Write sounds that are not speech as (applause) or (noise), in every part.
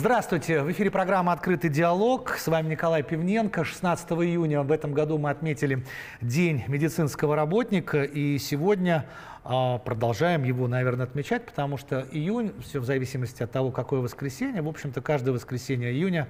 Здравствуйте! В эфире программа «Открытый диалог». С вами Николай Пивненко. 16 июня в этом году мы отметили День медицинского работника. И сегодня а, продолжаем его, наверное, отмечать, потому что июнь, все в зависимости от того, какое воскресенье, в общем-то, каждое воскресенье июня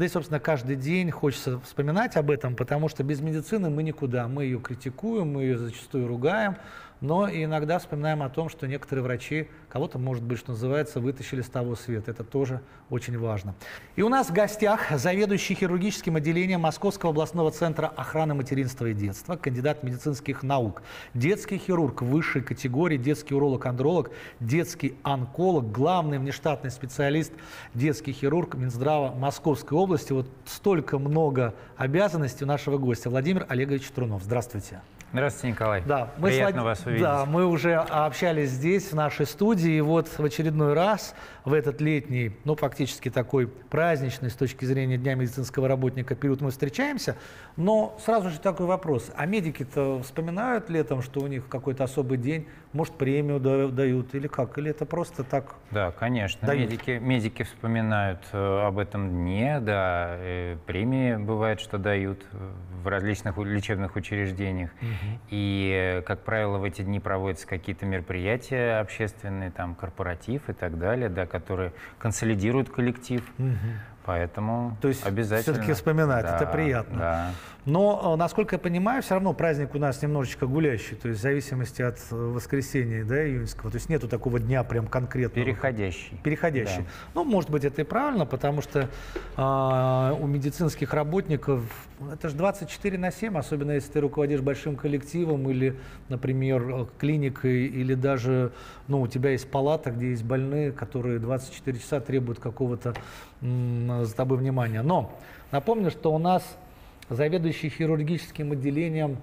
да и, собственно, каждый день хочется вспоминать об этом, потому что без медицины мы никуда. Мы ее критикуем, мы ее зачастую ругаем, но иногда вспоминаем о том, что некоторые врачи кого-то, может быть, что называется, вытащили с того света. Это тоже очень важно. И у нас в гостях заведующий хирургическим отделением Московского областного центра охраны материнства и детства, кандидат медицинских наук, детский хирург высшей категории, детский уролог-андролог, детский онколог, главный внештатный специалист, детский хирург Минздрава Московской области. Вот столько много обязанностей у нашего гостя. Владимир Олегович Трунов. Здравствуйте. Здравствуйте, Николай. Да, мы Приятно с... вас увидеть. Да, мы уже общались здесь, в нашей студии, и вот в очередной раз в этот летний, ну, фактически такой праздничный с точки зрения Дня медицинского работника период мы встречаемся, но сразу же такой вопрос, а медики-то вспоминают летом, что у них какой-то особый день, может, премию дают или как, или это просто так Да, конечно, дают? медики, медики вспоминают э, об этом дне, да, э, премии бывает, что дают в различных лечебных учреждениях. Угу. И, как правило, в эти дни проводятся какие-то мероприятия общественные, там, корпоратив и так далее, да, которые консолидируют коллектив. Угу. Поэтому То есть обязательно. все-таки вспоминать, да, это приятно. Да. Но, э, насколько я понимаю, все равно праздник у нас немножечко гулящий, то есть в зависимости от э, воскресенья да, июньского. То есть нету такого дня прям конкретного. Переходящий. Переходящий. Да. Ну, может быть, это и правильно, потому что а, у медицинских работников это же 24 на 7, особенно если ты руководишь большим коллективом или, например, клиникой, или даже ну, у тебя есть палата, где есть больные, которые 24 часа требуют какого-то за тобой внимания. Но напомню, что у нас заведующий хирургическим отделением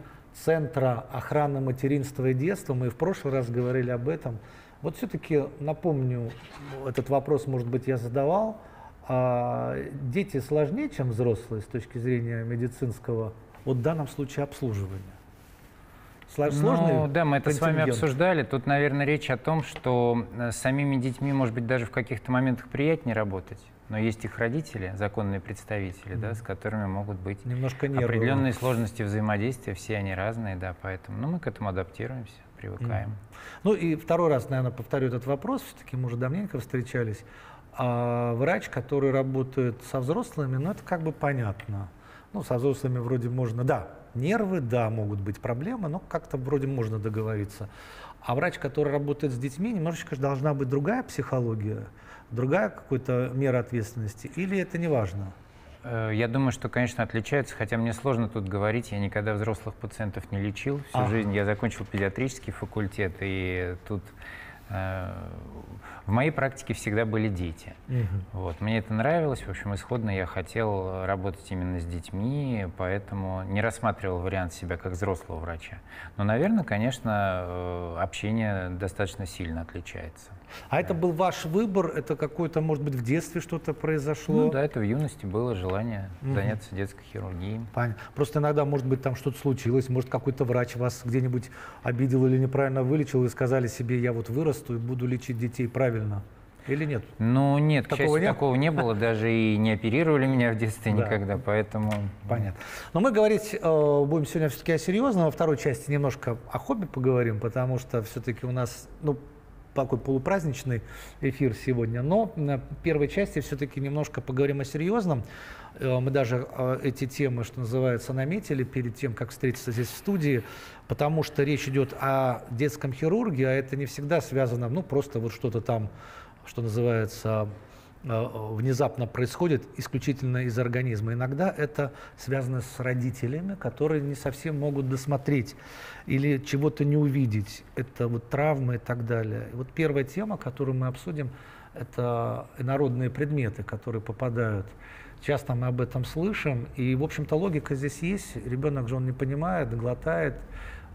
Центра охраны материнства и детства, мы в прошлый раз говорили об этом. Вот все-таки напомню, этот вопрос, может быть, я задавал. А дети сложнее, чем взрослые с точки зрения медицинского, вот в данном случае обслуживания? Сложный ну, да, мы это с вами обсуждали. Тут, наверное, речь о том, что э, с самими детьми, может быть, даже в каких-то моментах приятнее работать но есть их родители, законные представители, mm-hmm. да, с которыми могут быть Немножко определенные сложности взаимодействия, все они разные, да, поэтому ну, мы к этому адаптируемся, привыкаем. Mm-hmm. Ну и второй раз, наверное, повторю этот вопрос, все-таки мы уже давненько встречались. А врач, который работает со взрослыми, ну это как бы понятно. Ну, со взрослыми вроде можно, да, нервы, да, могут быть проблемы, но как-то вроде можно договориться. А врач, который работает с детьми, немножечко должна быть другая психология другая какая-то мера ответственности, или это не важно? Э, я думаю, что, конечно, отличается, хотя мне сложно тут говорить. Я никогда взрослых пациентов не лечил. Всю ага. жизнь я закончил педиатрический факультет, и тут э, в моей практике всегда были дети. Угу. Вот. Мне это нравилось. В общем, исходно я хотел работать именно с детьми, поэтому не рассматривал вариант себя как взрослого врача. Но, наверное, конечно, э, общение достаточно сильно отличается. А это был ваш выбор? Это какое-то, может быть, в детстве что-то произошло? Ну да, это в юности было желание угу. заняться детской хирургией. Понятно. Просто иногда, может быть, там что-то случилось, может, какой-то врач вас где-нибудь обидел или неправильно вылечил, и сказали себе, я вот вырасту и буду лечить детей правильно. Или нет? Ну нет, такого, счастью, нет? такого не было, даже и не оперировали меня в детстве (laughs) никогда, поэтому... Понятно. Но мы говорить э, будем сегодня все-таки о серьезном, во второй части немножко о хобби поговорим, потому что все-таки у нас, ну, такой полупраздничный эфир сегодня, но на первой части все-таки немножко поговорим о серьезном. Э, мы даже э, эти темы, что называется, наметили перед тем, как встретиться здесь в студии, потому что речь идет о детском хирурге, а это не всегда связано, ну, просто вот что-то там, что называется, Э, внезапно происходит исключительно из организма. Иногда это связано с родителями, которые не совсем могут досмотреть или чего-то не увидеть. Это вот травмы и так далее. И вот первая тема, которую мы обсудим, это инородные предметы, которые попадают. Часто мы об этом слышим, и, в общем-то, логика здесь есть. Ребенок же он не понимает, глотает.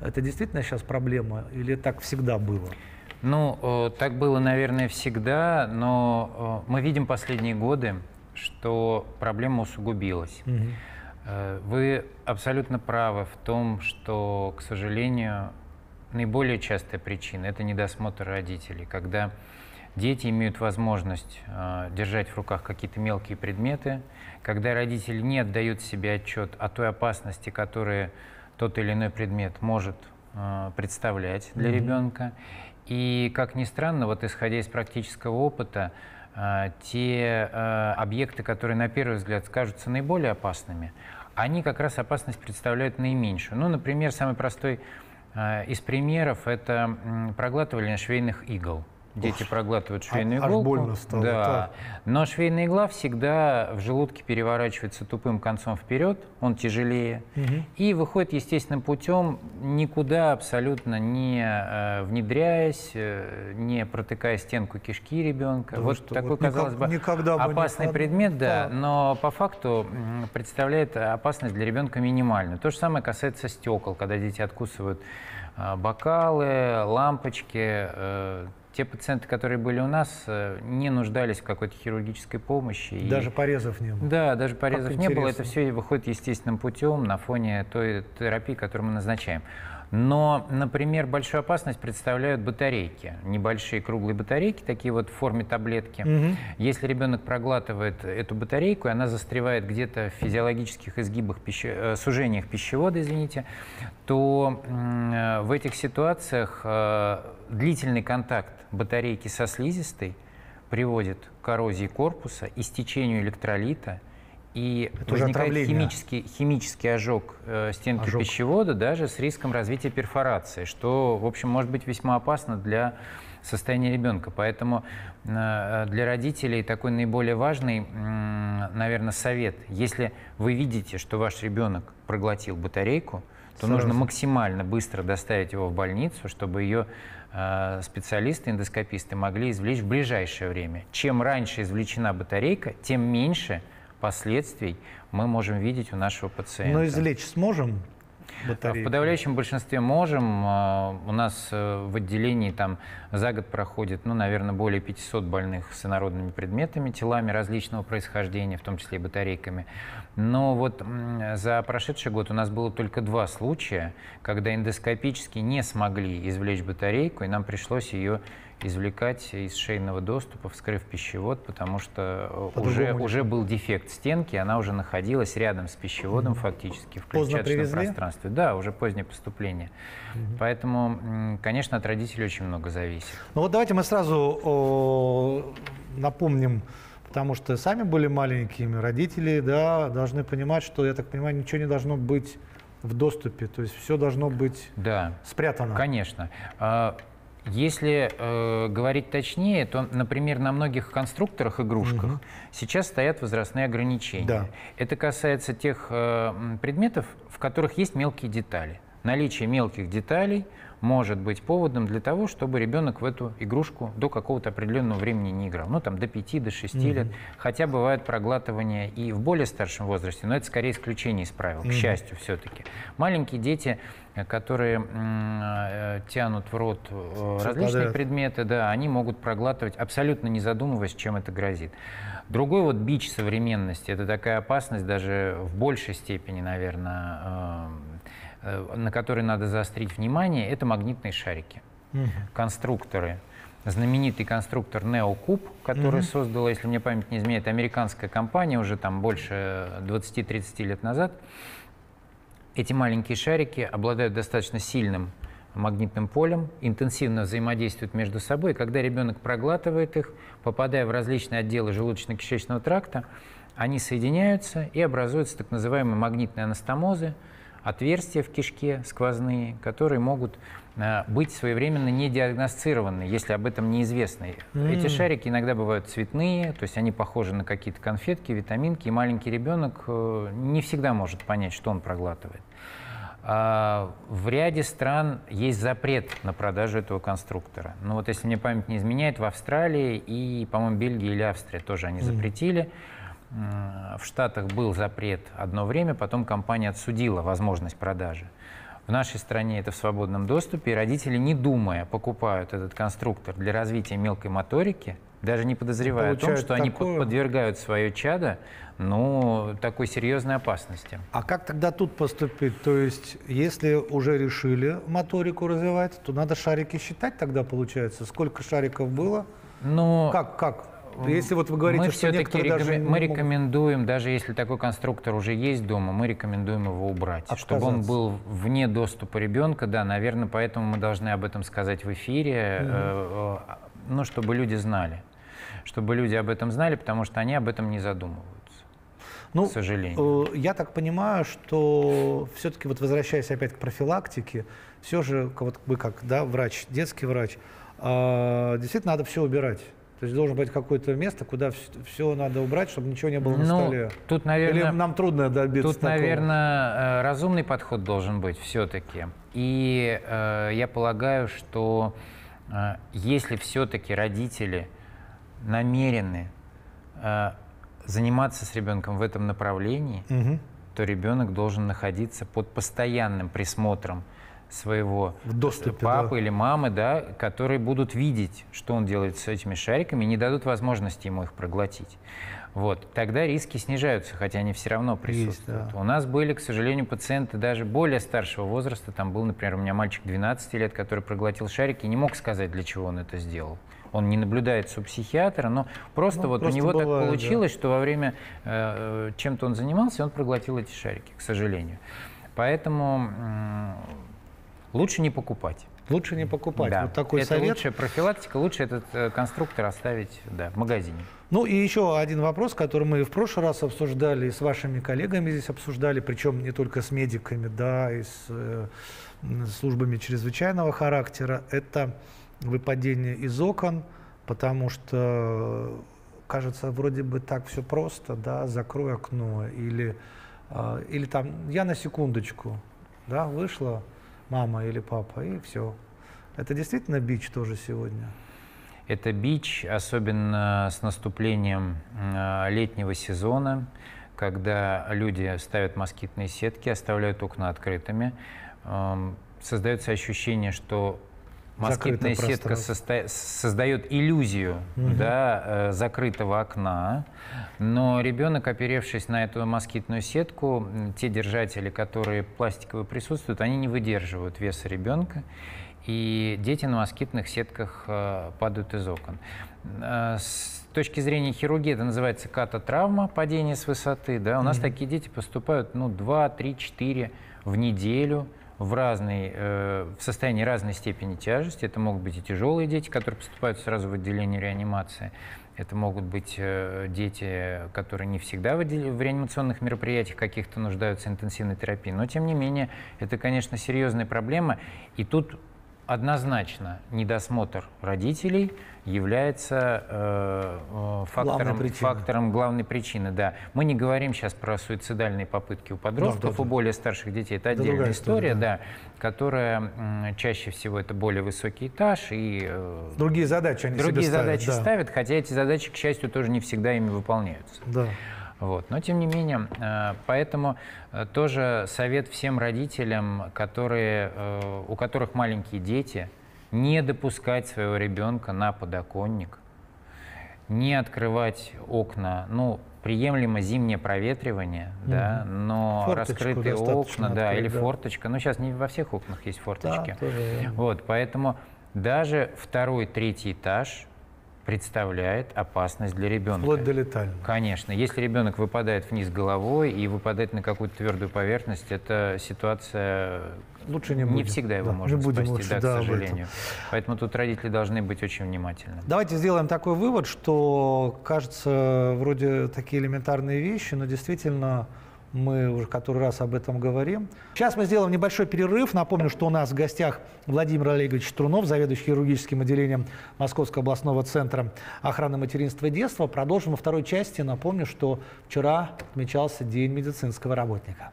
Это действительно сейчас проблема или так всегда было? Ну, э, так было, наверное, всегда, но э, мы видим последние годы, что проблема усугубилась. Угу. Вы абсолютно правы в том, что, к сожалению, наиболее частая причина – это недосмотр родителей, когда дети имеют возможность э, держать в руках какие-то мелкие предметы, когда родители не отдают себе отчет о той опасности, которую тот или иной предмет может э, представлять для mm-hmm. ребенка. И, как ни странно, вот исходя из практического опыта, э, те э, объекты, которые на первый взгляд кажутся наиболее опасными, они как раз опасность представляют наименьшую. Ну, например, самый простой э, из примеров – это проглатывание швейных игл. Дети проглатывают швейную а, иголку. Аж больно стало. Да. Так. Но швейная игла всегда в желудке переворачивается тупым концом вперед, он тяжелее, угу. и выходит естественным путем, никуда абсолютно не э, внедряясь, э, не протыкая стенку кишки ребенка. Да, вот что, такой, вот казалось бы, никогда опасный бы предмет, да, да, но по факту представляет опасность для ребенка минимальную. То же самое касается стекол, когда дети откусывают э, бокалы, лампочки, те пациенты, которые были у нас, э, не нуждались в какой-то хирургической помощи. Даже и... порезов не было? Да, даже порезов как не интересно. было. Это все выходит естественным путем на фоне той терапии, которую мы назначаем. Но, например, большую опасность представляют батарейки. Небольшие круглые батарейки, такие вот в форме таблетки. Угу. Если ребенок проглатывает эту батарейку, и она застревает где-то в физиологических изгибах, пище... Э, сужениях пищевода, извините, то э, в этих ситуациях длительный контакт батарейки со слизистой приводит к коррозии корпуса, истечению электролита – и Это возникает химический, химический ожог э, стенки ожог. пищевода даже с риском развития перфорации, что, в общем, может быть весьма опасно для состояния ребенка. Поэтому э, для родителей такой наиболее важный, э, наверное, совет. Если вы видите, что ваш ребенок проглотил батарейку, то Сразу. нужно максимально быстро доставить его в больницу, чтобы ее э, специалисты, эндоскописты могли извлечь в ближайшее время. Чем раньше извлечена батарейка, тем меньше последствий мы можем видеть у нашего пациента. Но извлечь сможем? Батарейки. В подавляющем большинстве можем. А, у нас э, в отделении там за год проходит, ну, наверное, более 500 больных с инородными предметами, телами различного происхождения, в том числе и батарейками. Но вот за прошедший год у нас было только два случая, когда эндоскопически не смогли извлечь батарейку, и нам пришлось ее извлекать из шейного доступа, вскрыв пищевод, потому что уже, уже был дефект стенки, она уже находилась рядом с пищеводом mm-hmm. фактически в клетчаточном пространстве. Да, уже позднее поступление. Mm-hmm. Поэтому, конечно, от родителей очень много зависит. Ну вот давайте мы сразу о, напомним, потому что сами были маленькими, родители да, должны понимать, что, я так понимаю, ничего не должно быть в доступе, то есть все должно быть да, спрятано. Конечно. Если э, говорить точнее, то, например, на многих конструкторах, игрушках угу. сейчас стоят возрастные ограничения. Да. Это касается тех э, предметов, в которых есть мелкие детали. Наличие мелких деталей может быть поводом для того, чтобы ребенок в эту игрушку до какого-то определенного времени не играл. Ну, там, до 5, до 6 mm-hmm. лет. Хотя бывает проглатывание и в более старшем возрасте, но это скорее исключение из правил, mm-hmm. к счастью, все-таки. Маленькие дети, которые э, тянут в рот э, различные предметы, да, они могут проглатывать, абсолютно не задумываясь, чем это грозит. Другой вот бич современности, это такая опасность даже в большей степени, наверное, э, Э, на который надо заострить внимание, это магнитные шарики. Угу. Конструкторы. Знаменитый конструктор NeoCube, который угу. создала, если мне память не изменяет, американская компания уже там больше 20-30 лет назад. Эти маленькие шарики обладают достаточно сильным магнитным полем, интенсивно взаимодействуют между собой. когда ребенок проглатывает их, попадая в различные отделы желудочно-кишечного тракта, они соединяются и образуются так называемые магнитные анастомозы, отверстия в кишке сквозные, которые могут э, быть своевременно не диагностированы, если об этом неизвестно. Mm. Эти шарики иногда бывают цветные, то есть они похожи на какие-то конфетки, витаминки, и маленький ребенок э, не всегда может понять, что он проглатывает. А в ряде стран есть запрет на продажу этого конструктора. Ну вот если мне память не изменяет, в Австралии и, по-моему, Бельгии или Австрии тоже они mm. запретили. В Штатах был запрет одно время, потом компания отсудила возможность продажи. В нашей стране это в свободном доступе, и родители, не думая, покупают этот конструктор для развития мелкой моторики, даже не подозревая Получают о том, что такое... они подвергают свое чадо ну, такой серьезной опасности. А как тогда тут поступить? То есть, если уже решили моторику развивать, то надо шарики считать тогда, получается? Сколько шариков было? Ну, как, как? Если вот вы говорите, мы что некоторые рекомен... даже мы рекомендуем, даже если такой конструктор уже есть дома, мы рекомендуем его убрать, Отказаться. чтобы он был вне доступа ребенка. Да, наверное, поэтому мы должны об этом сказать в эфире, угу. э, ну, чтобы люди знали, чтобы люди об этом знали, потому что они об этом не задумываются. Ну, к сожалению. Э, я так понимаю, что все-таки вот возвращаясь опять к профилактике, все же вот вы как да, врач, детский врач, э, действительно надо все убирать. То есть должен быть какое-то место, куда все надо убрать, чтобы ничего не было на ну, столе. Тут, наверное, Или нам трудно добиться Тут, такого? наверное, э, разумный подход должен быть все-таки. И э, я полагаю, что э, если все-таки родители намерены э, заниматься с ребенком в этом направлении, угу. то ребенок должен находиться под постоянным присмотром своего в доступе, папы да. или мамы, да, которые будут видеть, что он делает с этими шариками, и не дадут возможности ему их проглотить. Вот. Тогда риски снижаются, хотя они все равно присутствуют. Есть, да. У нас были, к сожалению, пациенты даже более старшего возраста. Там был, например, у меня мальчик 12 лет, который проглотил шарики и не мог сказать, для чего он это сделал. Он не наблюдается у психиатра, но просто ну, вот просто у него бывает, так получилось, да. что во время э, э, чем-то он занимался, он проглотил эти шарики, к сожалению. Поэтому Лучше не покупать. Лучше не покупать. Да. Вот такой это совет. лучшая профилактика, лучше этот э, конструктор оставить да, в магазине. Ну и еще один вопрос, который мы в прошлый раз обсуждали и с вашими коллегами здесь обсуждали, причем не только с медиками, да, и с э, службами чрезвычайного характера, это выпадение из окон, потому что кажется, вроде бы так все просто, да, закрой окно или, э, или там я на секундочку, да, вышла, мама или папа, и все. Это действительно бич тоже сегодня? Это бич, особенно с наступлением а, летнего сезона, когда люди ставят москитные сетки, оставляют окна открытыми. Создается ощущение, что москитная сетка состо... создает иллюзию угу. да, э, закрытого окна, но ребенок, оперевшись на эту москитную сетку, те держатели, которые пластиковые присутствуют, они не выдерживают веса ребенка, и дети на москитных сетках э, падают из окон. Э, с точки зрения хирургии это называется кататравма, падение с высоты. Да? У нас такие дети поступают ну, 2, 3, 4 в неделю – в, разной, э, в состоянии разной степени тяжести. Это могут быть и тяжелые дети, которые поступают сразу в отделение реанимации. Это могут быть э, дети, которые не всегда в, в реанимационных мероприятиях каких-то нуждаются интенсивной терапии. Но, тем не менее, это, конечно, серьезная проблема. И тут однозначно недосмотр родителей является э, э фактором, главной фактором главной причины. Да. Мы не говорим сейчас про суицидальные попытки у подростков, да, да, да. у более старших детей. Это отдельная история, история, да. да, которая чаще всего это более высокий этаж и э, другие задачи они другие себе задачи ставят, да. ставят, хотя эти задачи, к счастью, тоже не всегда ими выполняются. Да. Вот. Но тем не менее, э, поэтому э, тоже совет всем родителям, которые, э, у которых маленькие дети, не допускать своего ребенка на подоконник, не открывать окна, ну, приемлемо зимнее проветривание, угу. да, но Форточку раскрытые окна, да, открыть, или да. форточка. Ну, сейчас не во всех окнах есть форточки. Да, тоже. Вот, поэтому даже второй, третий этаж представляет опасность для ребенка. Вплоть до летального. Конечно. Если ребенок выпадает вниз головой и выпадает на какую-то твердую поверхность, это ситуация... Лучше не, будем. не всегда его да, можно не будем спасти, лучше, да, да, к сожалению. Поэтому тут родители должны быть очень внимательны. Давайте сделаем такой вывод, что, кажется, вроде такие элементарные вещи, но действительно мы уже который раз об этом говорим. Сейчас мы сделаем небольшой перерыв. Напомню, что у нас в гостях Владимир Олегович Трунов, заведующий хирургическим отделением Московского областного центра охраны материнства и детства. Продолжим во второй части. Напомню, что вчера отмечался День медицинского работника.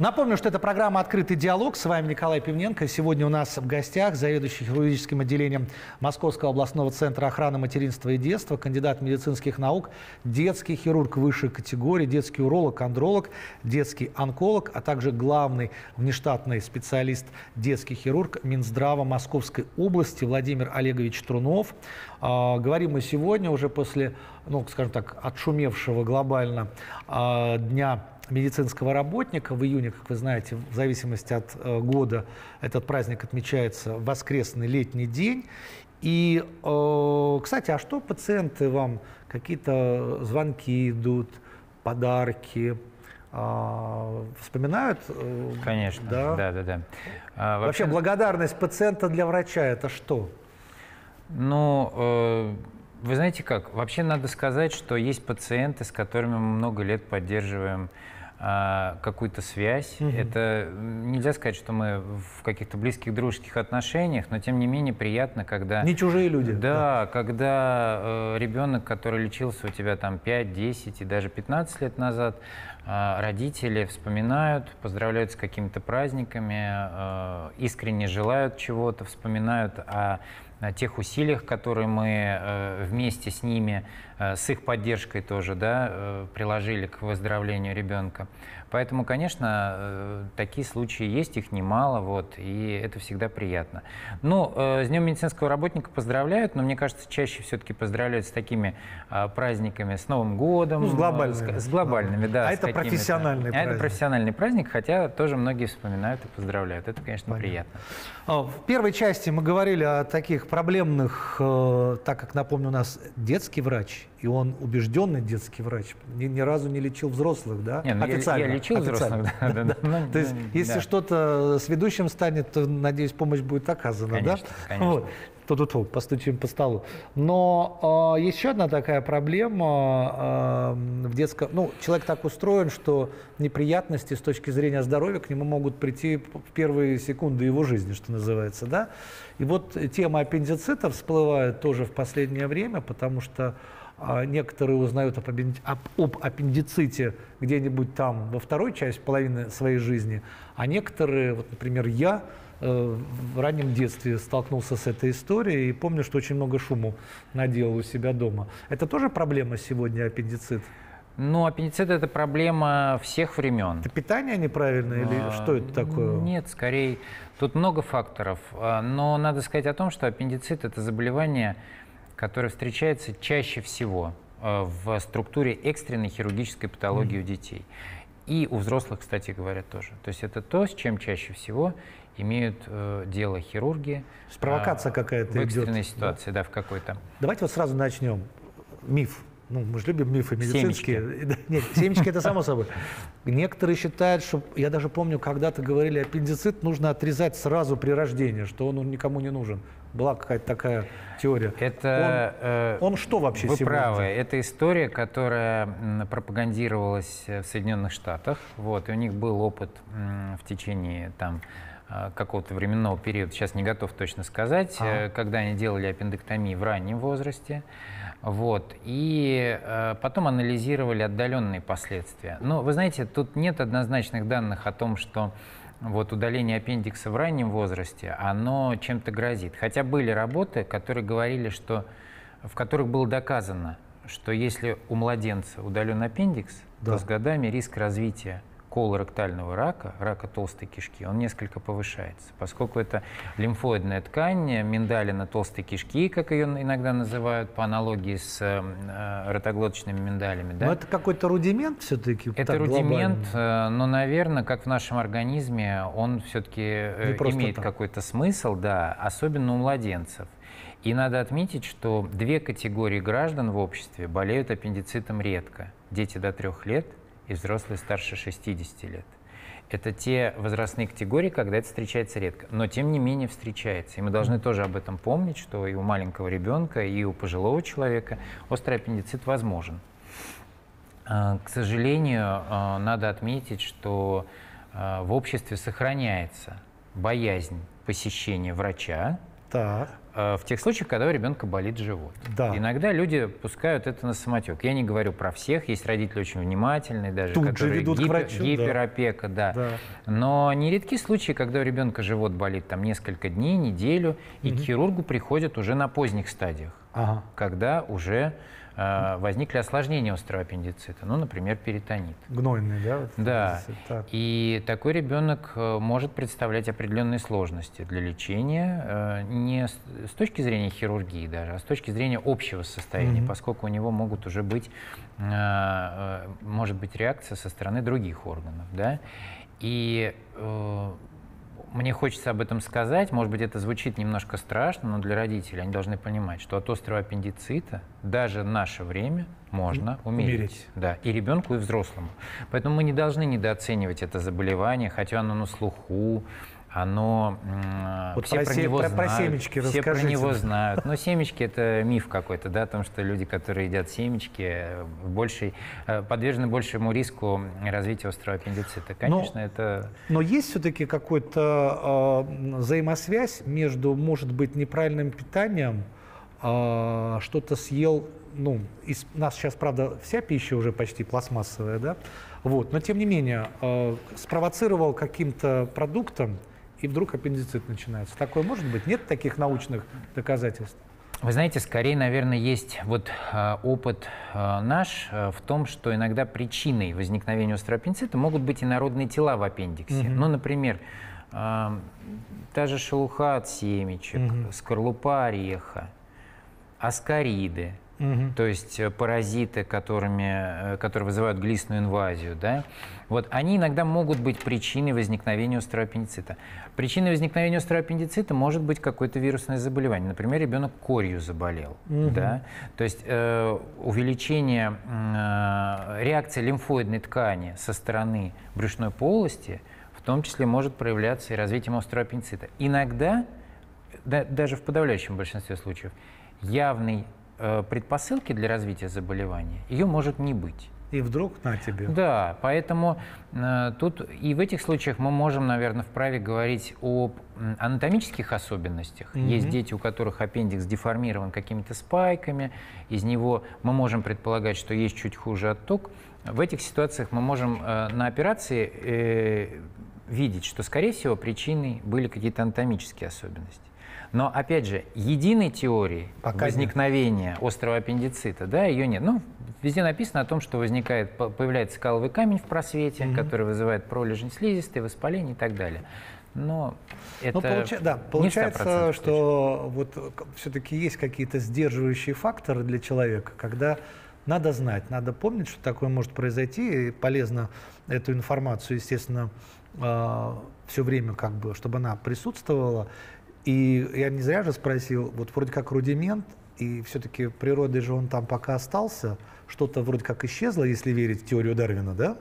Напомню, что это программа «Открытый диалог». С вами Николай Пивненко. Сегодня у нас в гостях заведующий хирургическим отделением Московского областного центра охраны материнства и детства, кандидат медицинских наук, детский хирург высшей категории, детский уролог, андролог, детский онколог, а также главный внештатный специалист детский хирург Минздрава Московской области Владимир Олегович Трунов. А, говорим мы сегодня уже после, ну, скажем так, отшумевшего глобально а, дня медицинского работника. В июне, как вы знаете, в зависимости от э, года, этот праздник отмечается в воскресный летний день. И, э, кстати, а что пациенты вам? Какие-то звонки идут, подарки? Э, вспоминают? Э, Конечно, да, да, да. да. А, вообще... вообще благодарность пациента для врача это что? Ну, э, вы знаете как? Вообще надо сказать, что есть пациенты, с которыми мы много лет поддерживаем а, какую-то связь. Угу. Это нельзя сказать, что мы в каких-то близких дружеских отношениях, но тем не менее приятно, когда... Не чужие люди. Да, да. когда э, ребенок, который лечился у тебя там 5, 10 и даже 15 лет назад, э, родители вспоминают, поздравляют с какими-то праздниками, э, искренне желают чего-то, вспоминают о о тех усилиях, которые мы э, вместе с ними, э, с их поддержкой тоже, да, э, приложили к выздоровлению ребенка. Поэтому, конечно, такие случаи есть, их немало, вот, и это всегда приятно. Ну, с Днем медицинского работника поздравляют, но мне кажется, чаще все-таки поздравляют с такими а, праздниками, с Новым годом. Ну, с глобальными. С, с глобальными, да. А это профессиональный а праздник. это профессиональный праздник, хотя тоже многие вспоминают и поздравляют. Это, конечно, Понятно. приятно. А, в первой части мы говорили о таких проблемных, э, так как, напомню, у нас детский врач, и он убежденный детский врач, ни, ни разу не лечил взрослых, да? Не, ну Официально. Я, я лечил взрослых, да. да, (laughs) да. Ну, то есть, ну, если да. что-то с ведущим станет, то, надеюсь, помощь будет оказана, конечно, да? Конечно. Вот. Тут-тут, постучим по столу. Но э, еще одна такая проблема э, в детском... Ну, человек так устроен, что неприятности с точки зрения здоровья к нему могут прийти в первые секунды его жизни, что называется, да? И вот тема аппендицита всплывает тоже в последнее время, потому что а некоторые узнают об, об аппендиците где-нибудь там во второй части половины своей жизни, а некоторые, вот, например, я э, в раннем детстве столкнулся с этой историей и помню, что очень много шуму наделал у себя дома. Это тоже проблема сегодня, аппендицит? Ну, аппендицит – это проблема всех времен. Это питание неправильное или а, что это такое? Нет, скорее, тут много факторов. А, но надо сказать о том, что аппендицит – это заболевание, который встречается чаще всего э, в структуре экстренной хирургической патологии mm. у детей. И у взрослых, кстати говоря, тоже. То есть это то, с чем чаще всего имеют э, дело хирурги. С провокация э, какая-то В экстренной идет, ситуации, да, да в какой-то. Давайте вот сразу начнем. Миф. Ну, мы же любим мифы медицинские. (laughs) Семечки. Нет, семечки это само собой. Некоторые считают, что, я даже помню, когда-то говорили, аппендицит нужно отрезать сразу при рождении, что он никому не нужен. Была какая-то такая теория. Это, он, э, он что вообще Вы сегодня? правы. Это история, которая пропагандировалась в Соединенных Штатах. Вот, и у них был опыт в течение там, э, какого-то временного периода, сейчас не готов точно сказать, а. когда они делали аппендэктомию в раннем возрасте. Вот. И э, потом анализировали отдаленные последствия. Но вы знаете, тут нет однозначных данных о том, что вот удаление аппендикса в раннем возрасте, оно чем-то грозит. Хотя были работы, которые говорили, что, в которых было доказано, что если у младенца удален аппендикс, да. то с годами риск развития колоректального рака, рака толстой кишки, он несколько повышается, поскольку это лимфоидная ткань, миндалина толстой кишки, как ее иногда называют, по аналогии с э, ротоглоточными миндалями. Да? Но это какой-то рудимент все-таки? Это рудимент, э, но, наверное, как в нашем организме, он все-таки э, имеет какой-то смысл, да, особенно у младенцев. И надо отметить, что две категории граждан в обществе болеют аппендицитом редко. Дети до трех лет – и взрослые старше 60 лет. Это те возрастные категории, когда это встречается редко, но тем не менее встречается. И мы должны тоже об этом помнить, что и у маленького ребенка, и у пожилого человека острый аппендицит возможен. А, к сожалению, а, надо отметить, что а, в обществе сохраняется боязнь посещения врача, так. Э, в тех случаях, когда у ребенка болит живот. Да. Иногда люди пускают это на самотек. Я не говорю про всех, есть родители очень внимательные, даже Тут которые же ведут гипер, к врачу, гиперопека, да. да. Но нередки случаи, когда у ребенка живот болит там несколько дней, неделю, и угу. к хирургу приходят уже на поздних стадиях, ага. когда уже возникли осложнения острого аппендицита, ну, например, перитонит. Гнойный, да? Вот да. Так. И такой ребенок э, может представлять определенные сложности для лечения. Э, не с точки зрения хирургии даже, а с точки зрения общего состояния, mm-hmm. поскольку у него могут уже быть, э, э, может быть реакция со стороны других органов, да, и э, мне хочется об этом сказать, может быть, это звучит немножко страшно, но для родителей они должны понимать, что от острого аппендицита даже в наше время можно умереть. умереть. Да, и ребенку, и взрослому. Поэтому мы не должны недооценивать это заболевание, хотя оно на слуху, оно вот все про, про него про, знают, про семечки все про него знают. Но семечки это миф какой-то, да, о том, что люди, которые едят семечки, большей, э, подвержены большему риску развития острого аппендицита. Конечно, но, это. Но есть все-таки какой-то э, взаимосвязь между, может быть, неправильным питанием, э, что-то съел, ну, из, нас сейчас, правда, вся пища уже почти пластмассовая, да, вот, но тем не менее э, спровоцировал каким-то продуктом и вдруг аппендицит начинается. Такое может быть? Нет таких научных доказательств? Вы знаете, скорее, наверное, есть вот э, опыт э, наш э, в том, что иногда причиной возникновения острого аппендицита могут быть инородные тела в аппендиксе. Mm-hmm. Ну, например, э, та же шелуха от семечек, mm-hmm. скорлупа ореха, аскариды, угу. то есть э, паразиты, которыми, э, которые вызывают глистную инвазию, да, вот они иногда могут быть причиной возникновения острого аппендицита. Причиной возникновения острого аппендицита может быть какое-то вирусное заболевание. Например, ребенок корью заболел. Угу. Да? То есть э, увеличение э, реакции лимфоидной ткани со стороны брюшной полости в том числе может проявляться и развитием острого аппендицита. Иногда, да, даже в подавляющем большинстве случаев, явный предпосылки для развития заболевания, ее может не быть. И вдруг на тебе. Да, поэтому э, тут и в этих случаях мы можем, наверное, вправе говорить об анатомических особенностях. Mm-hmm. Есть дети, у которых аппендикс деформирован какими-то спайками, из него мы можем предполагать, что есть чуть хуже отток. В этих ситуациях мы можем э, на операции э, видеть, что, скорее всего, причиной были какие-то анатомические особенности. Но, опять же, единой теории Пока возникновения нет. острого аппендицита, да, ее нет. Ну, везде написано о том, что возникает, появляется каловый камень в просвете, mm-hmm. который вызывает пролежень слизистой, воспаление и так далее. Но это Но получа... да, получается, что вот все-таки есть какие-то сдерживающие факторы для человека, когда надо знать, надо помнить, что такое может произойти, и полезно эту информацию, естественно, э, все время как бы, чтобы она присутствовала, и я не зря же спросил, вот вроде как рудимент, и все-таки природой же он там пока остался, что-то вроде как исчезло, если верить в теорию Дарвина, да?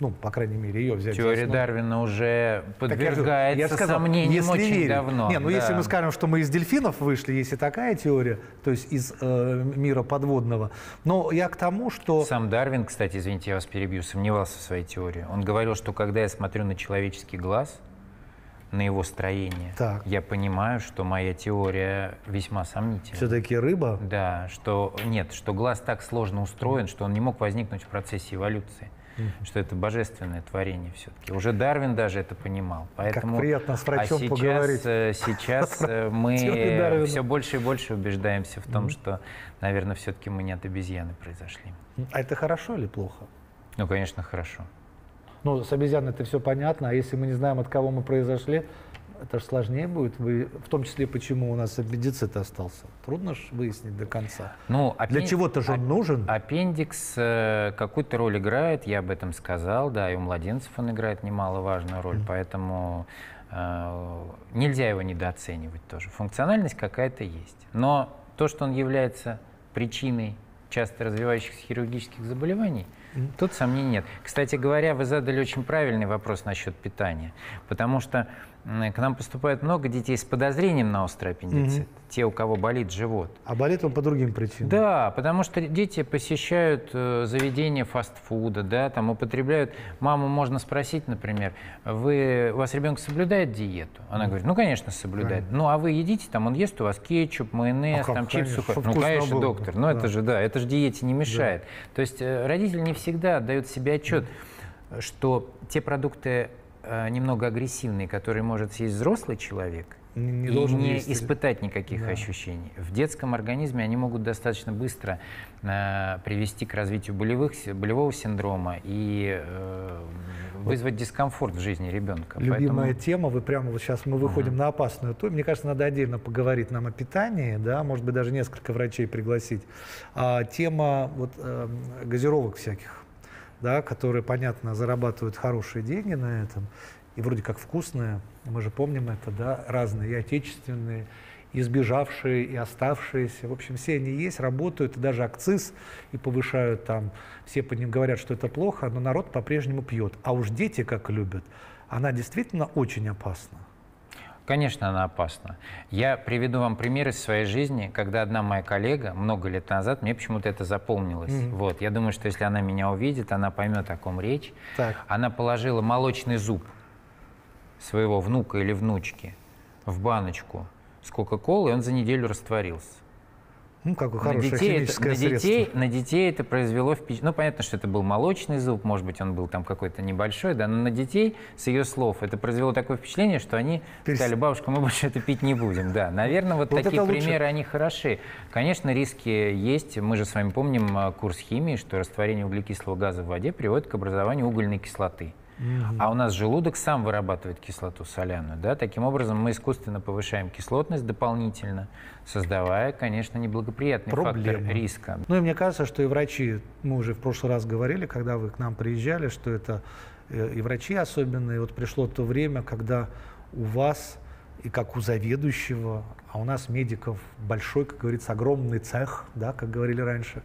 Ну, по крайней мере, ее взять. Теория Дарвина уже подвергается я, сказал, сомнениям очень верить. давно. Не, ну да. если мы скажем, что мы из дельфинов вышли, если такая теория, то есть из э, мира подводного. Но я к тому, что... Сам Дарвин, кстати, извините, я вас перебью, сомневался в своей теории. Он говорил, что когда я смотрю на человеческий глаз, на его строение, так. я понимаю, что моя теория весьма сомнительна. Все-таки рыба? Да, что нет, что глаз так сложно устроен, что он не мог возникнуть в процессе эволюции. Mm-hmm. Что это божественное творение все-таки. Уже Дарвин даже это понимал. Поэтому, как приятно с врачом а сейчас, поговорить. Э, сейчас (laughs) э, мы все больше и больше убеждаемся в том, mm-hmm. что, наверное, все-таки мы не от обезьяны произошли. А это хорошо или плохо? Ну, конечно, хорошо. Ну, с обезьяной это все понятно, а если мы не знаем, от кого мы произошли, это же сложнее будет, вы, в том числе, почему у нас аппендицит остался. Трудно же выяснить до конца. Ну, аппен... Для чего-то же он нужен. Аппендикс э, какую-то роль играет, я об этом сказал, да, и у младенцев он играет немаловажную роль, mm. поэтому э, нельзя его недооценивать тоже. Функциональность какая-то есть. Но то, что он является причиной часто развивающихся хирургических заболеваний – Тут сомнений нет. Кстати говоря, вы задали очень правильный вопрос насчет питания, потому что к нам поступает много детей с подозрением на острый аппендицит, угу. те, у кого болит живот. А болит он по другим причинам? Да, потому что дети посещают э, заведения фастфуда, да, там употребляют. Маму можно спросить, например, вы, у вас ребенок соблюдает диету? Она говорит, ну, конечно, соблюдает. Конечно. Ну, а вы едите, там он ест у вас кетчуп, майонез, а там чипсы, сухой. Ну, конечно, было. доктор, ну, да. это же, да, это же диете не мешает. Да. То есть э, родители не всегда дают себе отчет, что те продукты Э, немного агрессивные, которые может съесть взрослый человек, не, и должен не есть. испытать никаких да. ощущений. В детском организме они могут достаточно быстро э, привести к развитию болевых, болевого синдрома и э, вызвать дискомфорт в жизни ребенка. Любимая Поэтому... тема, вы прямо вот сейчас мы выходим uh-huh. на опасную то. Мне кажется, надо отдельно поговорить нам о питании, да, может быть, даже несколько врачей пригласить. А, тема вот, э, газировок всяких, да, которые, понятно, зарабатывают хорошие деньги на этом и вроде как вкусные, мы же помним это, да, разные, и отечественные, и сбежавшие, и оставшиеся. В общем, все они есть, работают, и даже акциз и повышают там. Все по ним говорят, что это плохо, но народ по-прежнему пьет. А уж дети как любят. Она действительно очень опасна. Конечно, она опасна. Я приведу вам пример из своей жизни, когда одна моя коллега много лет назад, мне почему-то это запомнилось. Mm-hmm. Вот, я думаю, что если она меня увидит, она поймет, о ком речь. Так. Она положила молочный зуб своего внука или внучки в баночку с Кока-Колой, он за неделю растворился. Ну, как на детей, это, на, детей, на детей это произвело впечатление. Ну, понятно, что это был молочный зуб, может быть, он был там какой-то небольшой, да, но на детей, с ее слов, это произвело такое впечатление, что они Перес... сказали, бабушка, мы больше это пить не будем. Да, наверное, вот, вот такие примеры, они хороши. Конечно, риски есть. Мы же с вами помним а, курс химии, что растворение углекислого газа в воде приводит к образованию угольной кислоты. Угу. А у нас желудок сам вырабатывает кислоту соляную. Да? Таким образом, мы искусственно повышаем кислотность дополнительно, создавая, конечно, неблагоприятный Проблема. фактор риска. Ну и мне кажется, что и врачи, мы уже в прошлый раз говорили, когда вы к нам приезжали, что это э, и врачи особенно, и вот пришло то время, когда у вас и как у заведующего, а у нас медиков большой, как говорится, огромный цех, да, как говорили раньше,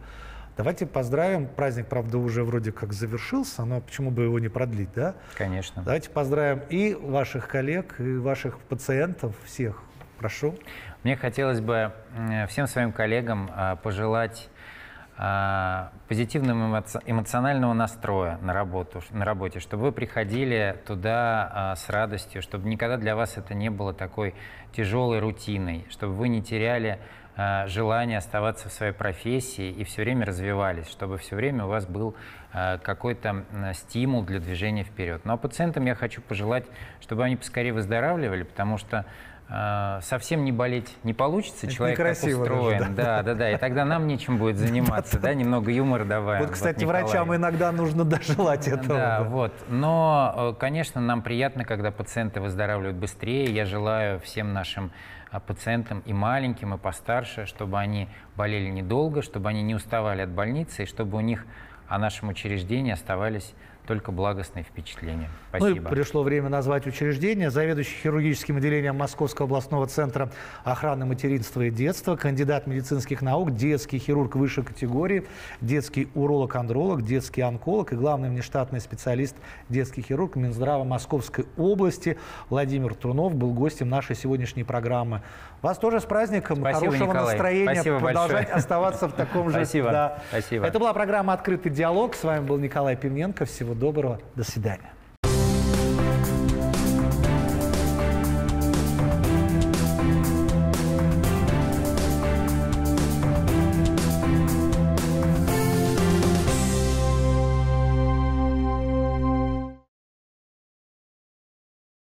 Давайте поздравим. Праздник, правда, уже вроде как завершился, но почему бы его не продлить, да? Конечно. Давайте поздравим и ваших коллег, и ваших пациентов, всех. Прошу. Мне хотелось бы всем своим коллегам а, пожелать позитивного эмоционального настроя на работу, на работе, чтобы вы приходили туда а, с радостью, чтобы никогда для вас это не было такой тяжелой рутиной, чтобы вы не теряли Э, желание оставаться в своей профессии и все время развивались, чтобы все время у вас был какой-то стимул для движения вперед. Ну а пациентам я хочу пожелать, чтобы они поскорее выздоравливали, потому что совсем не болеть не получится, Это человек так устроен. Даже, да. да, да, да, и тогда нам нечем будет (laughs) заниматься, да, немного юмора давай. Вот, кстати, врачам иногда нужно (laughs) дожелать этого. Да, вот, но, конечно, нам приятно, когда пациенты выздоравливают быстрее. Я желаю всем нашим а, пациентам и маленьким, и постарше, чтобы они болели недолго, чтобы они не уставали от больницы, и чтобы у них о нашем учреждении оставались только благостные впечатления. Спасибо. Ну и пришло время назвать учреждение. Заведующий хирургическим отделением Московского областного центра охраны материнства и детства, кандидат медицинских наук, детский хирург высшей категории, детский уролог-андролог, детский онколог и главный внештатный специалист детский хирург Минздрава Московской области Владимир Трунов был гостем нашей сегодняшней программы. Вас тоже с праздником, Спасибо, хорошего Николай. настроения, Спасибо продолжать большое. оставаться в таком же. Спасибо. Да. Спасибо. Это была программа «Открытый диалог». С вами был Николай Пивненко. Всего доброго. До свидания.